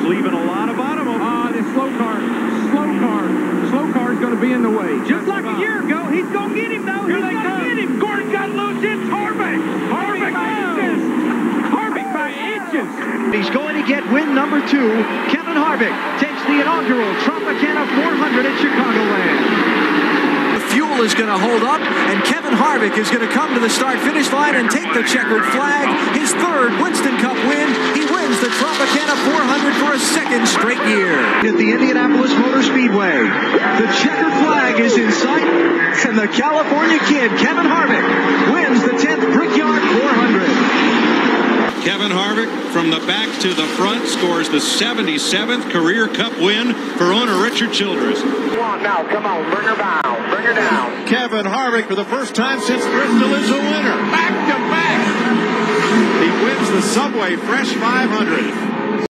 He's leaving a lot of bottom of Ah, this slow car, slow car, slow car is going to be in the way. Just like a year ago, he's going to get him, though. Here he's they going to come. get him. Gordon got loose. It's Harvick. Harvick by inches. Harvick by inches. He's going to get win number two. Kevin Harvick takes the inaugural Tropicana 400 at Chicagoland. The fuel is going to hold up, and Kevin Harvick is going to come to the start-finish line and take the checkered flag. His third Winston Cup win. He wins the Tropicana 400 for a second straight year. At the Indianapolis Motor Speedway, the checkered flag is in sight, and the California kid, Kevin Harvick, wins the 10th Brickyard 400. Kevin Harvick from the back to the front scores the 77th career cup win for owner Richard Childress. Come on now, come on, bring her down, bring her down. Kevin Harvick for the first time since Bristol is a winner. Back to back. He wins the Subway Fresh 500.